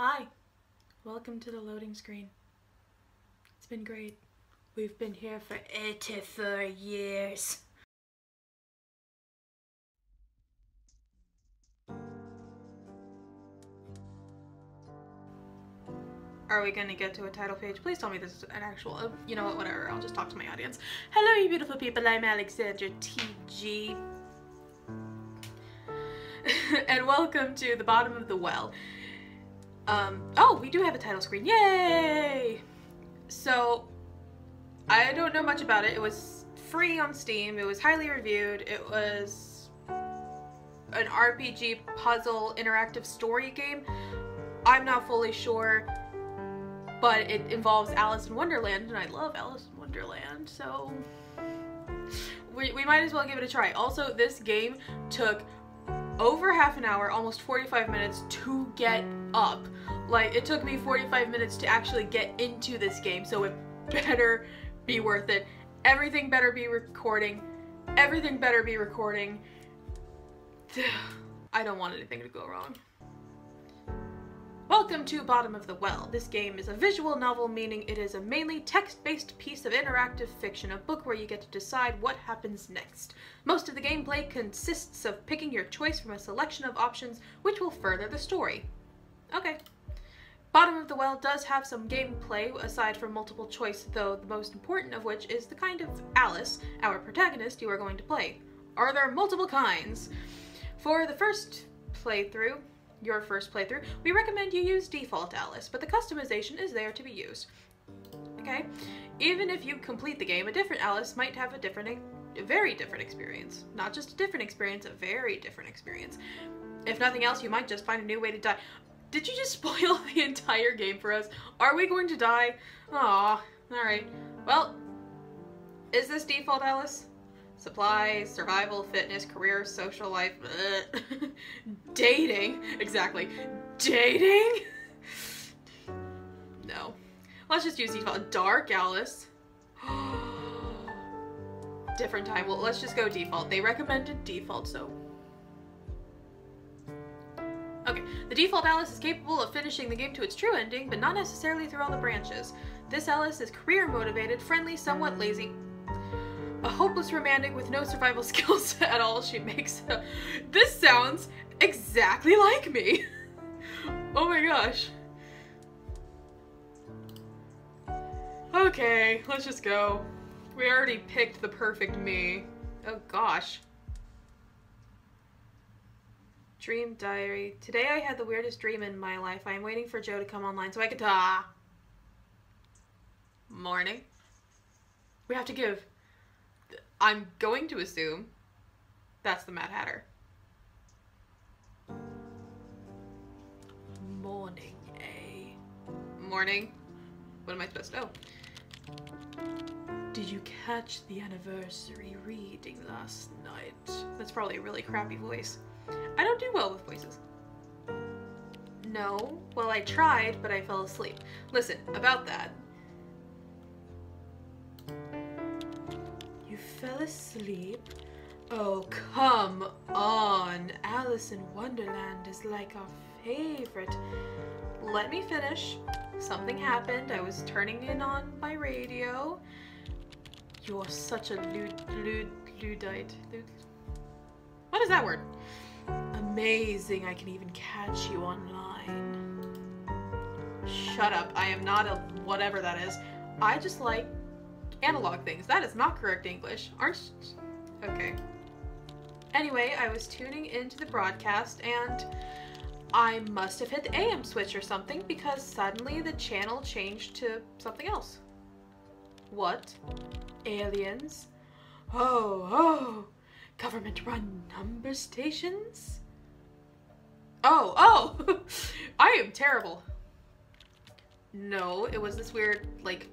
Hi, welcome to the loading screen. It's been great. We've been here for 84 years. Are we gonna get to a title page? Please tell me this is an actual, uh, you know what, whatever, I'll just talk to my audience. Hello you beautiful people, I'm Alexandra TG. and welcome to the bottom of the well. Um, oh, we do have a title screen, yay! So, I don't know much about it. It was free on Steam, it was highly reviewed, it was an RPG puzzle interactive story game. I'm not fully sure but it involves Alice in Wonderland, and I love Alice in Wonderland, so we, we might as well give it a try. Also, this game took over half an hour, almost 45 minutes to get up. Like, it took me 45 minutes to actually get into this game, so it better be worth it. Everything better be recording. Everything better be recording. I don't want anything to go wrong. Welcome to Bottom of the Well. This game is a visual novel, meaning it is a mainly text-based piece of interactive fiction, a book where you get to decide what happens next. Most of the gameplay consists of picking your choice from a selection of options, which will further the story. Okay. Bottom of the Well does have some gameplay aside from multiple choice, though the most important of which is the kind of Alice, our protagonist, you are going to play. Are there multiple kinds? For the first playthrough, your first playthrough, we recommend you use default Alice, but the customization is there to be used. Okay? Even if you complete the game, a different Alice might have a different, a very different experience. Not just a different experience, a very different experience. If nothing else, you might just find a new way to die. Did you just spoil the entire game for us? Are we going to die? Aw, alright. Well, is this default Alice? Supplies, survival, fitness, career, social life, dating. Exactly. Dating? no. Let's just use default. Dark Alice. Different time. Well, let's just go default. They recommended default, so. Okay, the default Alice is capable of finishing the game to its true ending, but not necessarily through all the branches. This Alice is career motivated, friendly, somewhat lazy, a hopeless romantic with no survival skills at all, she makes a... This sounds exactly like me! oh my gosh. Okay, let's just go. We already picked the perfect me. Oh gosh. Dream diary. Today I had the weirdest dream in my life. I am waiting for Joe to come online so I can ta. Morning. We have to give I'm going to assume that's the Mad Hatter. Morning, eh? Morning? What am I supposed to know? Did you catch the anniversary reading last night? That's probably a really crappy voice. I don't do well with voices. No. Well, I tried, but I fell asleep. Listen, about that. Fell asleep? Oh, come on. Alice in Wonderland is like our favorite. Let me finish. Something happened. I was turning in on my radio. You're such a lud, lud, luddite. Lud, what is that word? Amazing. I can even catch you online. Shut up. I am not a whatever that is. I just like analog things. That is not correct English. Aren't... Okay. Anyway, I was tuning into the broadcast and I must have hit the AM switch or something because suddenly the channel changed to something else. What? Aliens? Oh, oh! Government-run number stations? Oh, oh! I am terrible. No, it was this weird, like,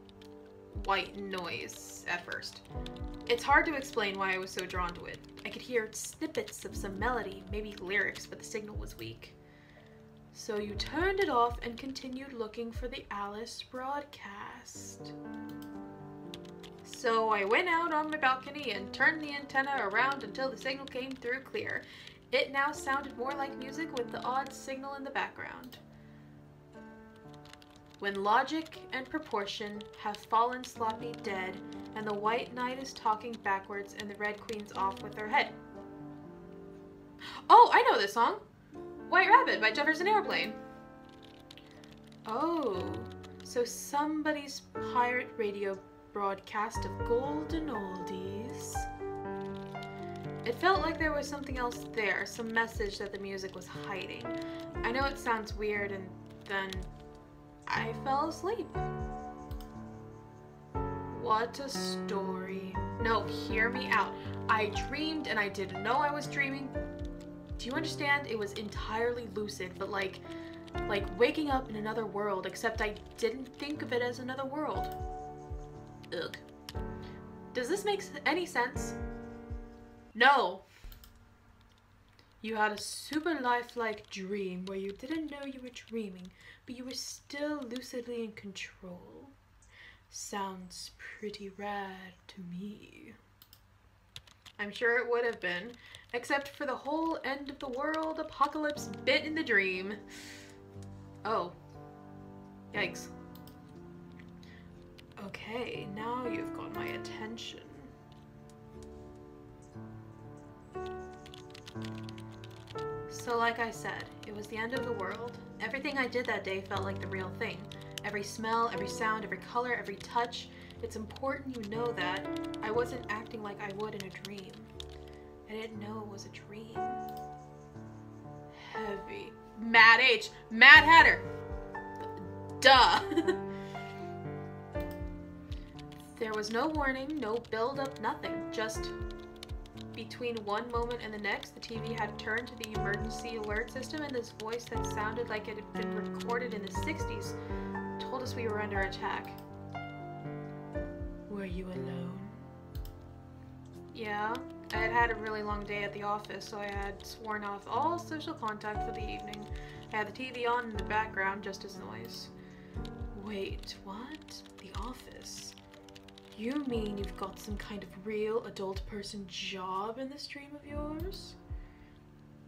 white noise at first. It's hard to explain why I was so drawn to it. I could hear snippets of some melody, maybe lyrics, but the signal was weak. So you turned it off and continued looking for the Alice broadcast. So I went out on my balcony and turned the antenna around until the signal came through clear. It now sounded more like music with the odd signal in the background. When logic and proportion have fallen sloppy dead, and the white knight is talking backwards, and the red queen's off with her head. Oh, I know this song! White Rabbit by Jefferson Airplane. Oh, so somebody's pirate radio broadcast of golden oldies. It felt like there was something else there, some message that the music was hiding. I know it sounds weird, and then I fell asleep. What a story. No, hear me out. I dreamed and I didn't know I was dreaming. Do you understand? It was entirely lucid, but like like waking up in another world, except I didn't think of it as another world. Ugh. Does this make any sense? No. You had a super lifelike dream where you didn't know you were dreaming, but you were still lucidly in control. Sounds pretty rad to me. I'm sure it would have been, except for the whole end of the world apocalypse bit in the dream. Oh. Yikes. Okay, now you've got my attention. So like I said, it was the end of the world. Everything I did that day felt like the real thing. Every smell, every sound, every color, every touch. It's important you know that. I wasn't acting like I would in a dream. I didn't know it was a dream. Heavy. Mad H. Mad Hatter. Duh. there was no warning, no build up, nothing. Just between one moment and the next, the TV had turned to the emergency alert system, and this voice that sounded like it had been recorded in the 60s told us we were under attack. Were you alone? Yeah, I had had a really long day at the office, so I had sworn off all social contact for the evening. I had the TV on in the background just as noise. Wait, what? The office? You mean you've got some kind of real adult person job in this dream of yours?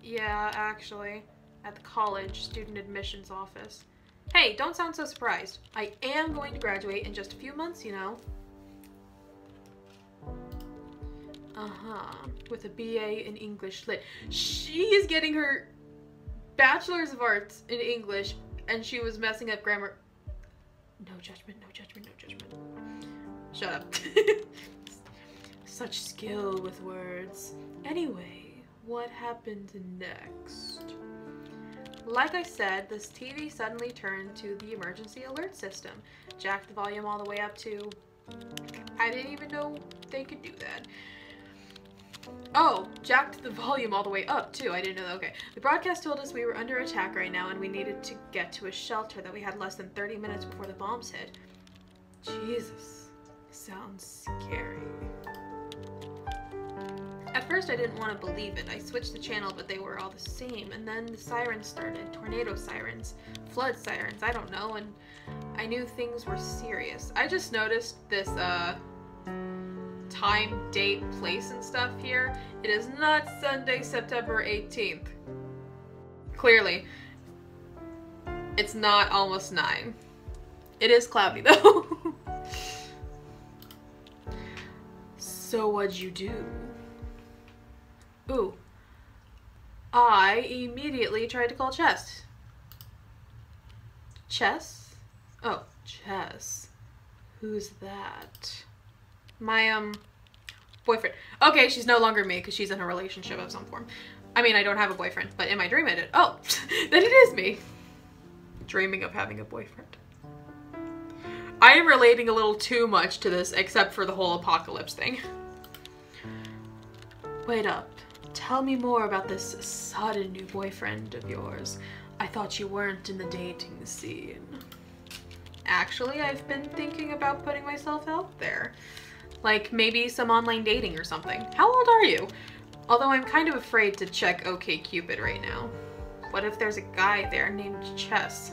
Yeah, actually. At the college student admissions office. Hey, don't sound so surprised. I am going to graduate in just a few months, you know. Uh-huh. With a BA in English Lit. She is getting her Bachelor's of Arts in English and she was messing up grammar. No judgment, no judgment, no judgment. Shut up. Such skill with words. Anyway, what happened next? Like I said, this TV suddenly turned to the emergency alert system. Jacked the volume all the way up to... I didn't even know they could do that. Oh, jacked the volume all the way up too. I didn't know that. Okay. The broadcast told us we were under attack right now and we needed to get to a shelter that we had less than 30 minutes before the bombs hit. Jesus. Sounds scary. At first I didn't want to believe it. I switched the channel, but they were all the same. And then the sirens started. Tornado sirens. Flood sirens. I don't know. And I knew things were serious. I just noticed this, uh, time, date, place, and stuff here. It is not Sunday, September 18th. Clearly. It's not almost 9. It is cloudy, though. So what'd you do? Ooh. I immediately tried to call Chess. Chess? Oh, Chess. Who's that? My, um, boyfriend. Okay, she's no longer me because she's in a relationship of some form. I mean, I don't have a boyfriend, but in my dream I did. Oh, then it is me. Dreaming of having a boyfriend. I am relating a little too much to this, except for the whole apocalypse thing. Wait up. Tell me more about this sudden new boyfriend of yours. I thought you weren't in the dating scene. Actually, I've been thinking about putting myself out there. Like, maybe some online dating or something. How old are you? Although I'm kind of afraid to check OkCupid right now. What if there's a guy there named Chess?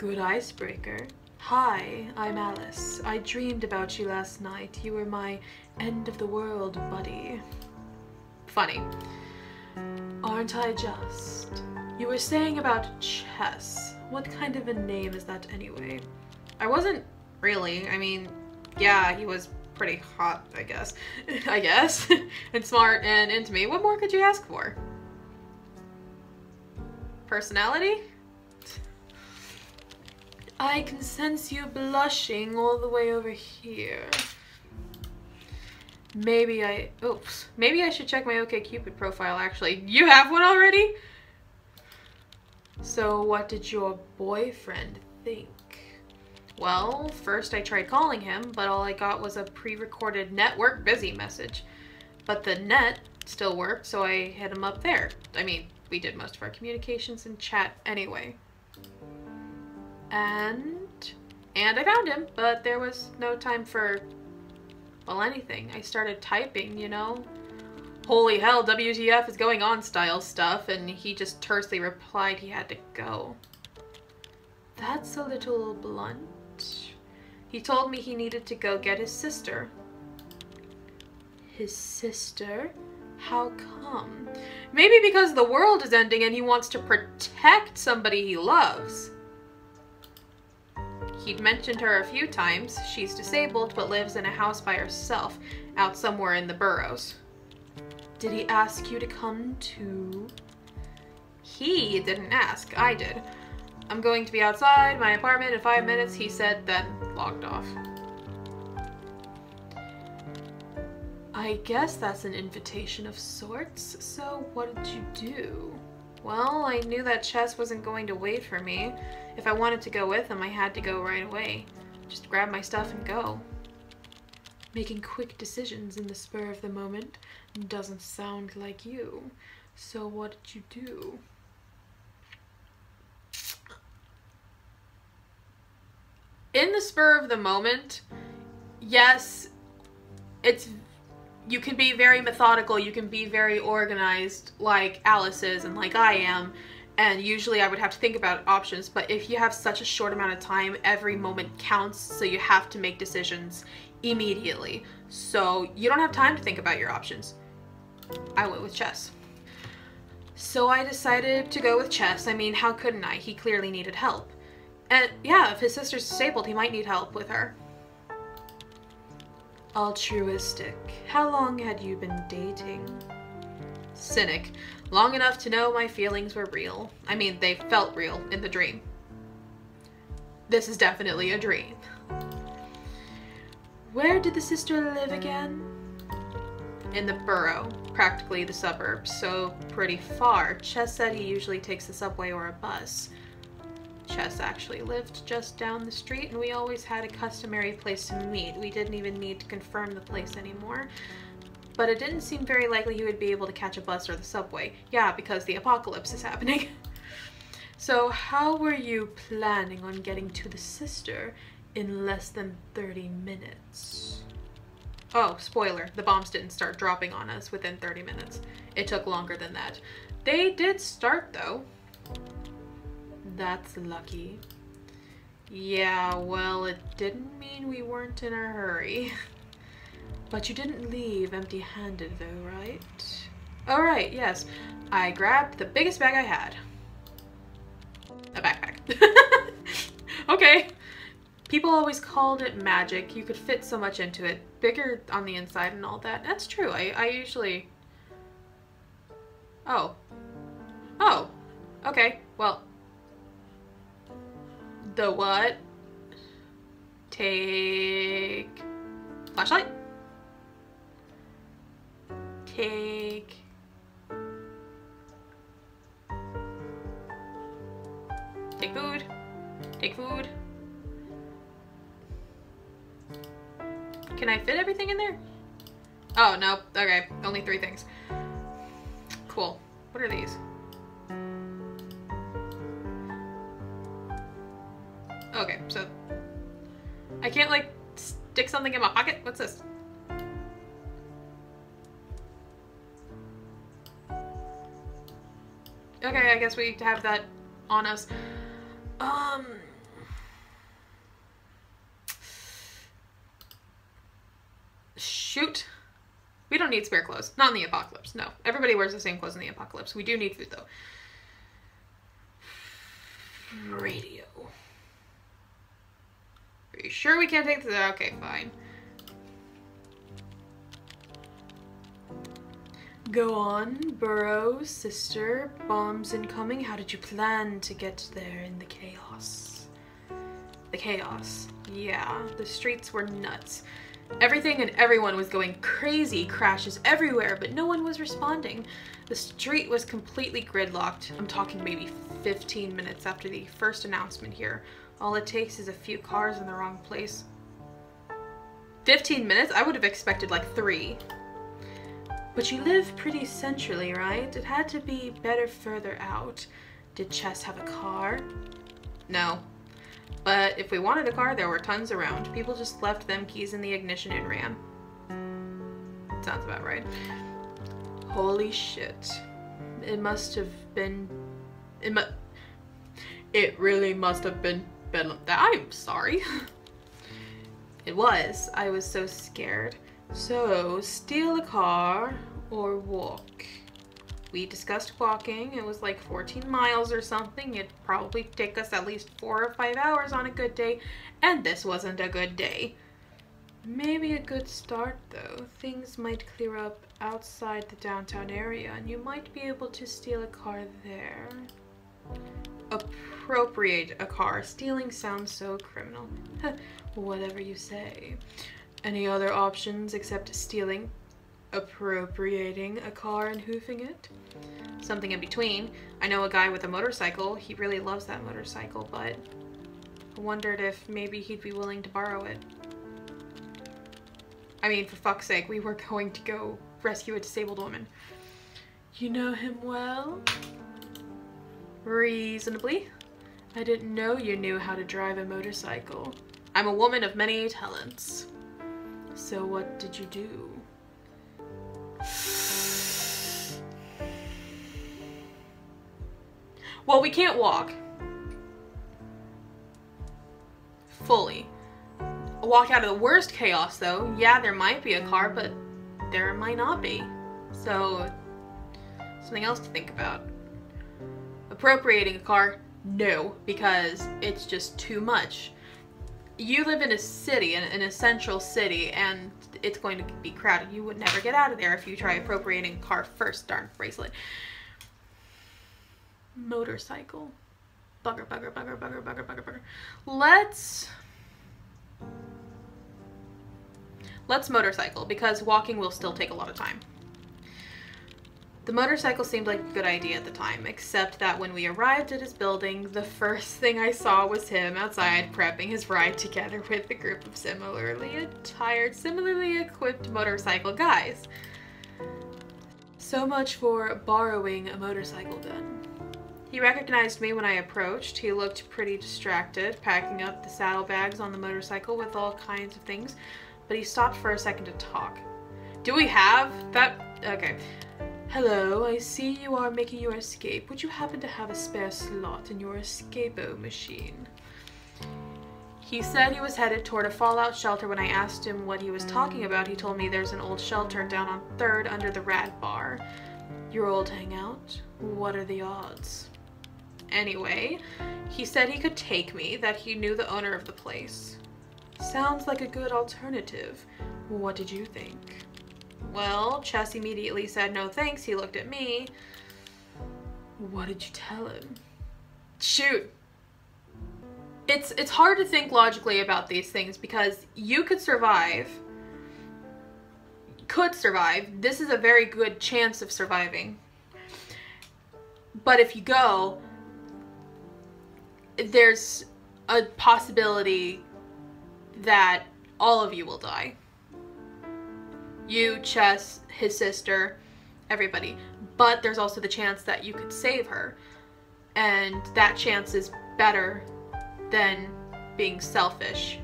Good icebreaker. Hi, I'm Alice. I dreamed about you last night. You were my end of the world buddy. Funny. Aren't I just? You were saying about chess. What kind of a name is that anyway? I wasn't really. I mean, yeah, he was pretty hot, I guess. I guess. and smart and into me. What more could you ask for? Personality? I can sense you blushing all the way over here. Maybe I, oops, maybe I should check my OkCupid profile actually. You have one already? So what did your boyfriend think? Well, first I tried calling him, but all I got was a pre-recorded network busy message. But the net still worked, so I hit him up there. I mean, we did most of our communications in chat anyway. And and I found him, but there was no time for well anything. I started typing, you know. Holy hell, WTF is going on style stuff, and he just tersely replied he had to go. That's a little blunt. He told me he needed to go get his sister. His sister? How come? Maybe because the world is ending and he wants to protect somebody he loves. He'd mentioned her a few times. She's disabled but lives in a house by herself, out somewhere in the boroughs. Did he ask you to come too? He didn't ask, I did. I'm going to be outside my apartment in five minutes, he said, then logged off. I guess that's an invitation of sorts, so what did you do? Well, I knew that Chess wasn't going to wait for me. If I wanted to go with him, I had to go right away. Just grab my stuff and go. Making quick decisions in the spur of the moment doesn't sound like you. So what did you do? In the spur of the moment, yes, it's you can be very methodical, you can be very organized like Alice is and like I am. And usually I would have to think about options, but if you have such a short amount of time, every moment counts, so you have to make decisions immediately. So you don't have time to think about your options. I went with chess. So I decided to go with chess. I mean, how couldn't I? He clearly needed help. And yeah, if his sister's disabled, he might need help with her. Altruistic. How long had you been dating? Cynic. Long enough to know my feelings were real. I mean, they felt real in the dream. This is definitely a dream. Where did the sister live again? In the borough, practically the suburbs, so pretty far. Chess said he usually takes the subway or a bus. Chess actually lived just down the street, and we always had a customary place to meet. We didn't even need to confirm the place anymore. But it didn't seem very likely he would be able to catch a bus or the subway. Yeah, because the apocalypse is happening. so how were you planning on getting to the sister in less than 30 minutes? Oh, spoiler, the bombs didn't start dropping on us within 30 minutes. It took longer than that. They did start though. That's lucky. Yeah, well, it didn't mean we weren't in a hurry. But you didn't leave empty-handed though, right? All right, yes. I grabbed the biggest bag I had. A backpack. okay. People always called it magic. You could fit so much into it. Bigger on the inside and all that. That's true. I, I usually... Oh. Oh. Okay. Well, the what? Take flashlight. Take take food. Take food. Can I fit everything in there? Oh, no. Okay. Only three things. Cool. What are these? Something in my pocket? What's this? Okay, I guess we have that on us. Um Shoot. We don't need spare clothes. Not in the apocalypse. No. Everybody wears the same clothes in the apocalypse. We do need food though. Radio. Are you sure we can't take this? Okay, fine. Go on, Borough, sister. Bombs incoming. How did you plan to get there in the chaos? The chaos. Yeah, the streets were nuts. Everything and everyone was going crazy, crashes everywhere, but no one was responding. The street was completely gridlocked. I'm talking maybe 15 minutes after the first announcement here. All it takes is a few cars in the wrong place. 15 minutes? I would have expected like three. But you live pretty centrally, right? It had to be better further out. Did Chess have a car? No. But if we wanted a car, there were tons around. People just left them keys in the ignition and ran. Sounds about right. Holy shit. It must have been... It mu- It really must have been... been I'm sorry. it was. I was so scared. So, steal a car or walk? We discussed walking. It was like 14 miles or something. It'd probably take us at least four or five hours on a good day, and this wasn't a good day. Maybe a good start though. Things might clear up outside the downtown area, and you might be able to steal a car there. Appropriate a car. Stealing sounds so criminal. Whatever you say. Any other options except stealing, appropriating a car and hoofing it? Something in between. I know a guy with a motorcycle. He really loves that motorcycle, but I wondered if maybe he'd be willing to borrow it. I mean, for fuck's sake, we were going to go rescue a disabled woman. You know him well? Reasonably. I didn't know you knew how to drive a motorcycle. I'm a woman of many talents. So what did you do? Well, we can't walk. Fully. Walk out of the worst chaos, though. Yeah, there might be a car, but there might not be. So, something else to think about. Appropriating a car? No, because it's just too much you live in a city, in, a central city, and it's going to be crowded. You would never get out of there if you try appropriating a car first, darn bracelet. Motorcycle. Bugger, bugger, bugger, bugger, bugger, bugger, bugger. Let's... Let's motorcycle, because walking will still take a lot of time. The motorcycle seemed like a good idea at the time, except that when we arrived at his building, the first thing I saw was him outside prepping his ride together with a group of similarly attired, similarly equipped motorcycle guys. So much for borrowing a motorcycle then. He recognized me when I approached. He looked pretty distracted, packing up the saddlebags on the motorcycle with all kinds of things, but he stopped for a second to talk. Do we have that? Okay. Hello, I see you are making your escape. Would you happen to have a spare slot in your escapo machine? He said he was headed toward a fallout shelter when I asked him what he was talking about. He told me there's an old shelter down on 3rd under the Rat Bar. Your old hangout? What are the odds? Anyway, he said he could take me, that he knew the owner of the place. Sounds like a good alternative. What did you think? Well, Chess immediately said no thanks. He looked at me. What did you tell him? Shoot. It's it's hard to think logically about these things because you could survive. Could survive. This is a very good chance of surviving. But if you go, there's a possibility that all of you will die you, Chess, his sister, everybody. But there's also the chance that you could save her. And that chance is better than being selfish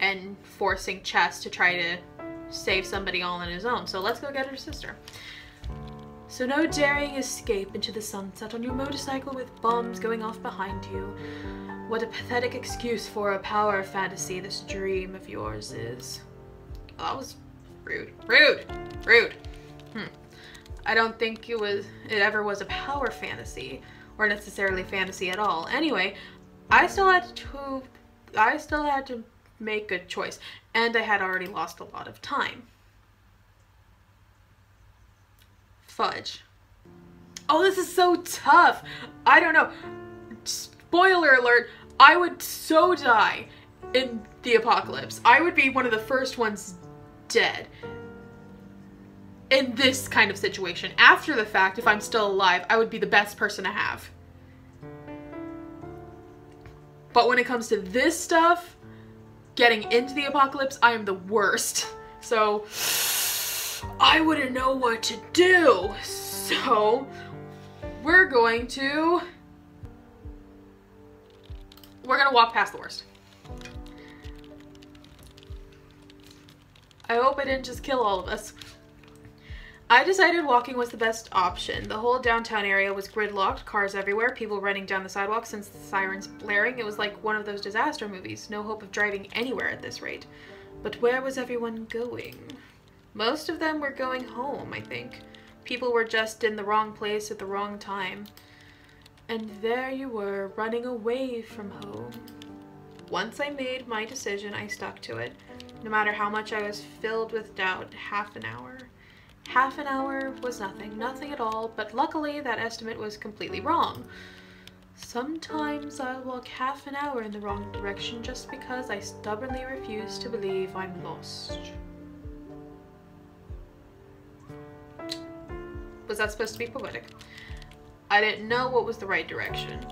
and forcing Chess to try to save somebody all on his own. So let's go get her sister. So no daring escape into the sunset on your motorcycle with bombs going off behind you. What a pathetic excuse for a power fantasy this dream of yours is. That was Rude. Rude. Rude. Hmm. I don't think it was it ever was a power fantasy. or necessarily fantasy at all. Anyway, I still had to I still had to make a choice and I had already lost a lot of time. Fudge. Oh, this is so tough. I don't know. Spoiler alert, I would so die in the apocalypse. I would be one of the first ones dead in this kind of situation. After the fact, if I'm still alive, I would be the best person to have. But when it comes to this stuff, getting into the apocalypse, I am the worst. So I wouldn't know what to do. So we're going to we're gonna walk past the worst. I hope I didn't just kill all of us. I decided walking was the best option. The whole downtown area was gridlocked, cars everywhere, people running down the sidewalk since the sirens blaring. It was like one of those disaster movies. No hope of driving anywhere at this rate. But where was everyone going? Most of them were going home, I think. People were just in the wrong place at the wrong time. And there you were, running away from home. Once I made my decision, I stuck to it. No matter how much I was filled with doubt, half an hour, Half an hour was nothing, nothing at all, but luckily that estimate was completely wrong. Sometimes I'll walk half an hour in the wrong direction just because I stubbornly refuse to believe I'm lost. Was that supposed to be poetic? I didn't know what was the right direction,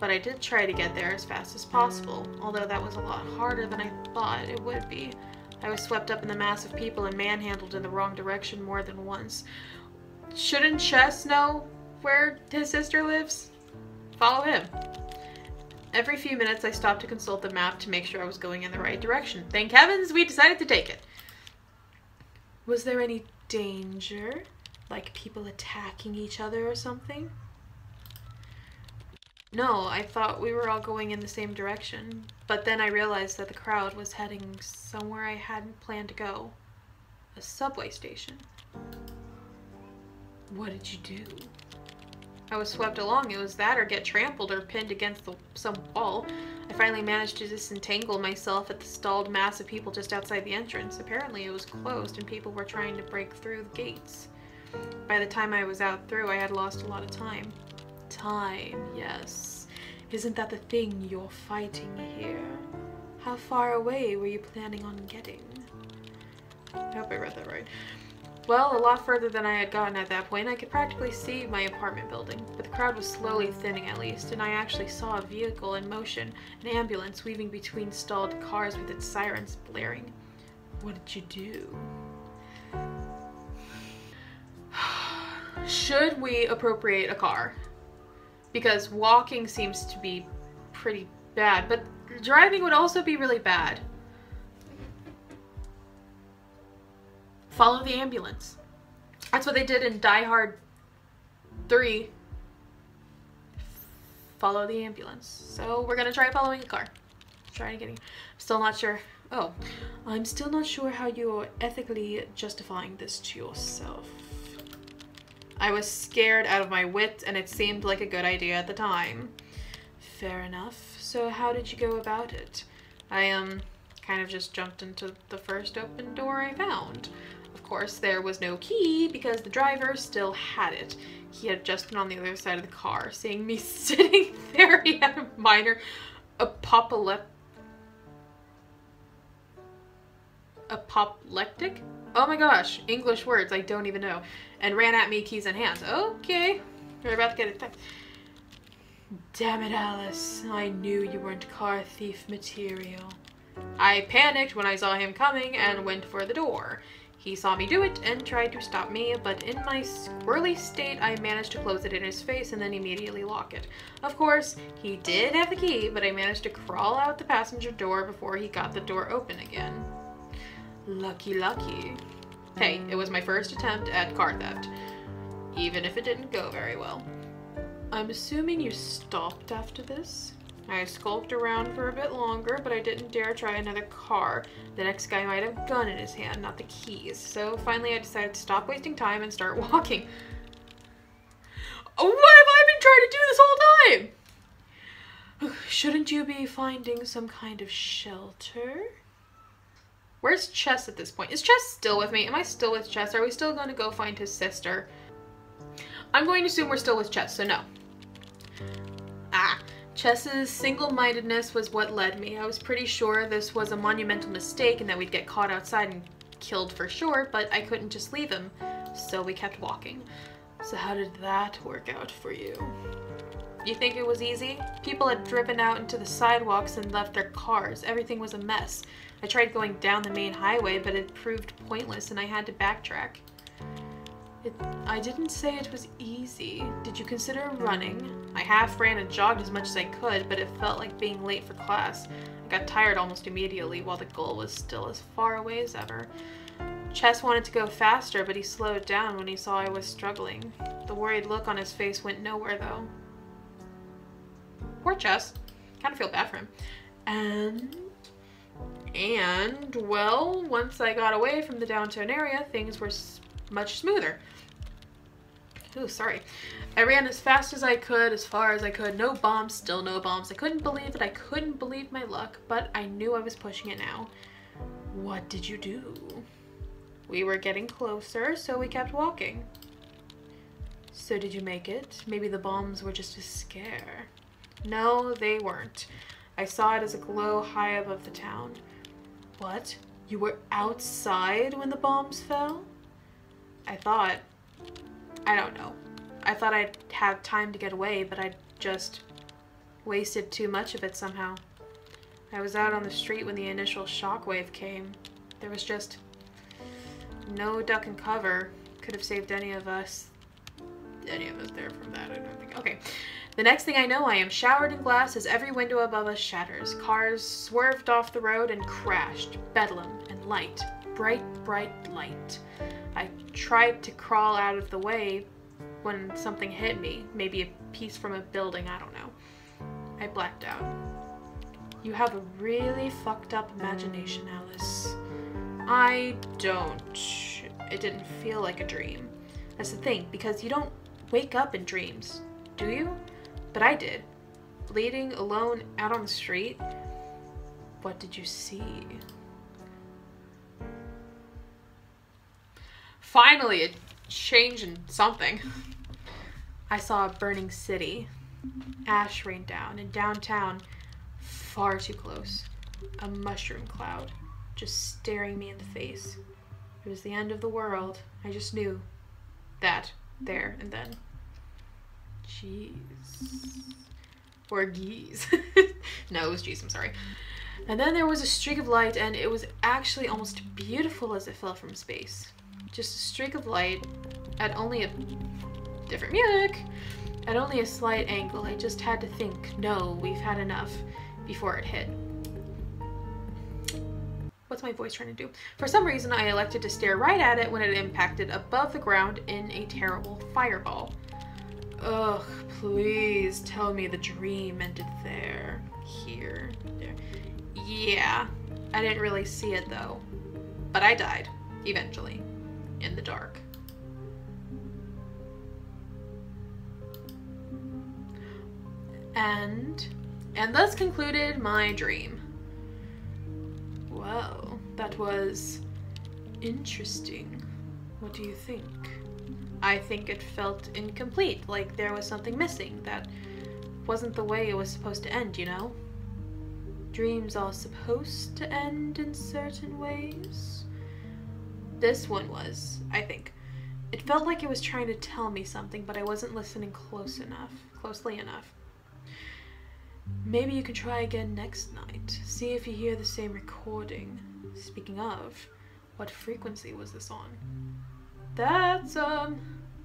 but I did try to get there as fast as possible, although that was a lot harder than I thought it would be. I was swept up in the mass of people and manhandled in the wrong direction more than once. Shouldn't Chess know where his sister lives? Follow him. Every few minutes I stopped to consult the map to make sure I was going in the right direction. Thank heavens we decided to take it. Was there any danger? Like people attacking each other or something? No, I thought we were all going in the same direction. But then I realized that the crowd was heading somewhere I hadn't planned to go. A subway station. What did you do? I was swept along. It was that or get trampled or pinned against the, some wall. I finally managed to disentangle myself at the stalled mass of people just outside the entrance. Apparently it was closed and people were trying to break through the gates. By the time I was out through, I had lost a lot of time. Time, yes. Isn't that the thing you're fighting here? How far away were you planning on getting? I hope I read that right. Well, a lot further than I had gotten at that point. I could practically see my apartment building, but the crowd was slowly thinning at least, and I actually saw a vehicle in motion, an ambulance weaving between stalled cars with its sirens blaring. What did you do? Should we appropriate a car? Because walking seems to be pretty bad, but driving would also be really bad. Follow the ambulance. That's what they did in Die Hard 3. Follow the ambulance. So we're gonna try following a car. Trying getting. Still not sure. Oh, I'm still not sure how you're ethically justifying this to yourself. I was scared out of my wit and it seemed like a good idea at the time. Fair enough. So how did you go about it? I, um, kind of just jumped into the first open door I found. Of course, there was no key because the driver still had it. He had just been on the other side of the car. Seeing me sitting there, he had a minor apoplectic apoplectic? Oh my gosh, English words I don't even know and ran at me, keys in hands. Okay, you're about to get attacked. Damn it, Alice. I knew you weren't car thief material. I panicked when I saw him coming and went for the door. He saw me do it and tried to stop me, but in my squirrely state, I managed to close it in his face and then immediately lock it. Of course, he did have the key, but I managed to crawl out the passenger door before he got the door open again. Lucky, lucky. Hey, it was my first attempt at car theft, even if it didn't go very well. I'm assuming you stopped after this? I skulked around for a bit longer, but I didn't dare try another car. The next guy might have a gun in his hand, not the keys. So finally I decided to stop wasting time and start walking. What have I been trying to do this whole time? Shouldn't you be finding some kind of shelter? Where's Chess at this point? Is Chess still with me? Am I still with Chess? Are we still going to go find his sister? I'm going to assume we're still with Chess, so no. Ah, Chess's single-mindedness was what led me. I was pretty sure this was a monumental mistake and that we'd get caught outside and killed for sure, but I couldn't just leave him, so we kept walking. So how did that work out for you? You think it was easy? People had driven out into the sidewalks and left their cars. Everything was a mess. I tried going down the main highway, but it proved pointless and I had to backtrack. It, I didn't say it was easy. Did you consider running? I half ran and jogged as much as I could, but it felt like being late for class. I got tired almost immediately, while the goal was still as far away as ever. Chess wanted to go faster, but he slowed down when he saw I was struggling. The worried look on his face went nowhere, though. Poor Chess. Kind of feel bad for him. And... And, well, once I got away from the downtown area, things were much smoother. Oh, sorry. I ran as fast as I could, as far as I could. No bombs, still no bombs. I couldn't believe it. I couldn't believe my luck, but I knew I was pushing it now. What did you do? We were getting closer, so we kept walking. So did you make it? Maybe the bombs were just a scare. No, they weren't. I saw it as a glow high above the town. What? You were outside when the bombs fell? I thought, I don't know. I thought I'd have time to get away, but I just wasted too much of it somehow. I was out on the street when the initial shockwave came. There was just no duck and cover. Could have saved any of us. Any of us there from that, I don't think. Okay. The next thing I know, I am showered in glass as every window above us shatters. Cars swerved off the road and crashed. Bedlam and light. Bright, bright light. I tried to crawl out of the way when something hit me. Maybe a piece from a building, I don't know. I blacked out. You have a really fucked up imagination, Alice. I don't. It didn't feel like a dream. That's the thing, because you don't wake up in dreams, do you? But I did. Bleeding alone out on the street. What did you see? Finally, a change in something. I saw a burning city. Ash rained down, and downtown, far too close, a mushroom cloud just staring me in the face. It was the end of the world. I just knew that there and then. Jeez. Or geese. no, it was geese, I'm sorry. And then there was a streak of light, and it was actually almost beautiful as it fell from space. Just a streak of light at only a different music, at only a slight angle. I just had to think, no, we've had enough before it hit. What's my voice trying to do? For some reason, I elected to stare right at it when it impacted above the ground in a terrible fireball. Ugh, please tell me the dream ended there. Here. There. Yeah, I didn't really see it though. But I died, eventually, in the dark. And, and thus concluded my dream. Well, that was interesting. What do you think? I think it felt incomplete, like there was something missing, that wasn't the way it was supposed to end, you know? Dreams are supposed to end in certain ways. This one was, I think. It felt like it was trying to tell me something, but I wasn't listening close enough, closely enough. Maybe you can try again next night. See if you hear the same recording. Speaking of, what frequency was this on? That's, um,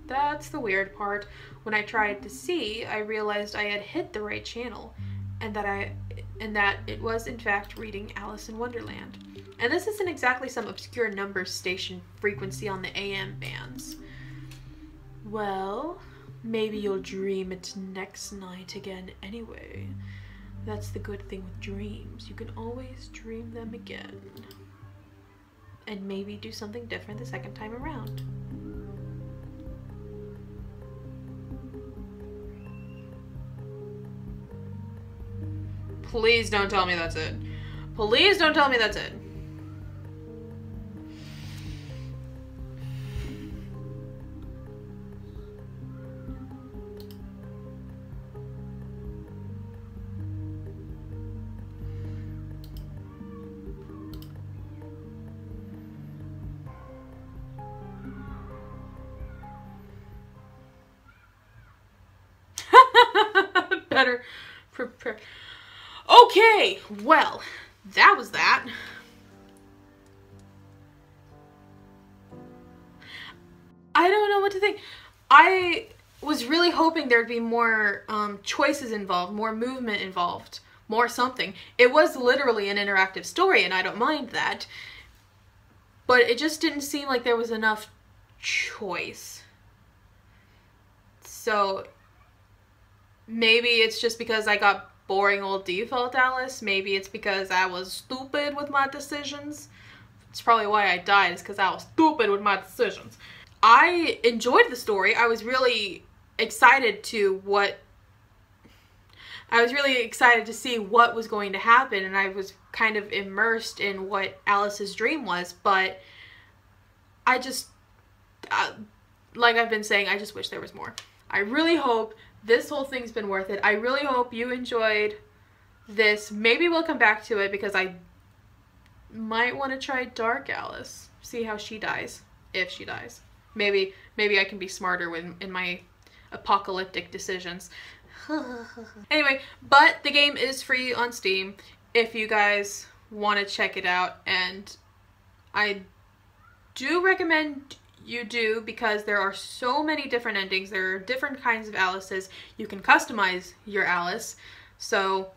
that's the weird part. When I tried to see, I realized I had hit the right channel and that I and that it was in fact reading Alice in Wonderland. And this isn't exactly some obscure number station frequency on the AM bands. Well, maybe you'll dream it next night again anyway. That's the good thing with dreams. You can always dream them again. And maybe do something different the second time around. Please don't tell me that's it. Please don't tell me that's it. Well, that was that. I don't know what to think. I was really hoping there'd be more um, choices involved, more movement involved, more something. It was literally an interactive story, and I don't mind that. But it just didn't seem like there was enough choice. So maybe it's just because I got boring old default Alice. Maybe it's because I was stupid with my decisions. It's probably why I died, is because I was stupid with my decisions. I enjoyed the story. I was really excited to what I was really excited to see what was going to happen and I was kind of immersed in what Alice's dream was, but I just uh, like I've been saying, I just wish there was more. I really hope this whole thing's been worth it. I really hope you enjoyed this. Maybe we'll come back to it because I might want to try Dark Alice. See how she dies. If she dies. Maybe maybe I can be smarter when in my apocalyptic decisions. anyway, but the game is free on Steam if you guys want to check it out and I do recommend you do because there are so many different endings. There are different kinds of Alices. You can customize your Alice. So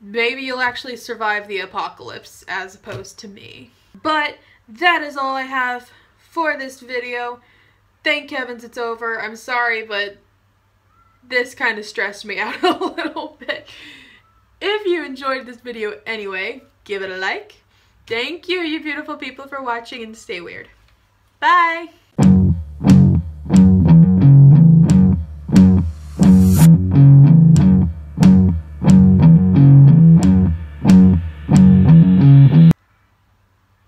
maybe you'll actually survive the apocalypse as opposed to me. But that is all I have for this video. Thank heavens it's over. I'm sorry, but this kind of stressed me out a little bit. If you enjoyed this video anyway, give it a like. Thank you, you beautiful people, for watching and stay weird. Bye!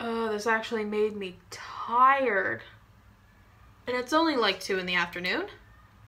Oh, this actually made me tired. And it's only like 2 in the afternoon.